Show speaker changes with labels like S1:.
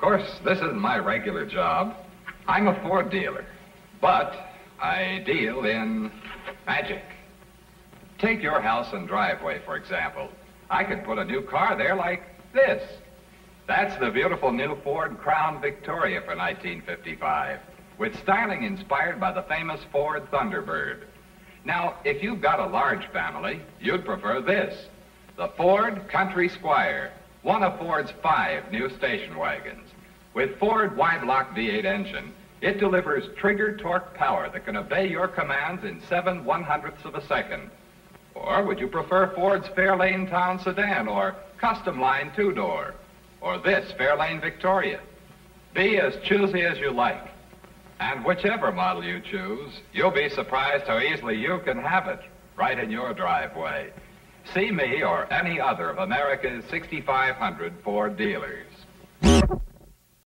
S1: course, this isn't my regular job. I'm a Ford dealer, but I deal in magic. Take your house and driveway, for example. I could put a new car there like this. That's the beautiful new Ford Crown Victoria for 1955, with styling inspired by the famous Ford Thunderbird. Now, if you've got a large family, you'd prefer this, the Ford Country Squire, one of Ford's five new station wagons. With Ford Y-Block V8 engine, it delivers trigger torque power that can obey your commands in seven one-hundredths of a second. Or would you prefer Ford's Fairlane Town Sedan or Custom Line two-door? Or this Fairlane Victoria? Be as choosy as you like. And whichever model you choose, you'll be surprised how easily you can have it right in your driveway. See me or any other of America's 6,500 Ford dealers.